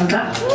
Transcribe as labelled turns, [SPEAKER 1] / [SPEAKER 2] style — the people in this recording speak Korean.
[SPEAKER 1] 감사합니다.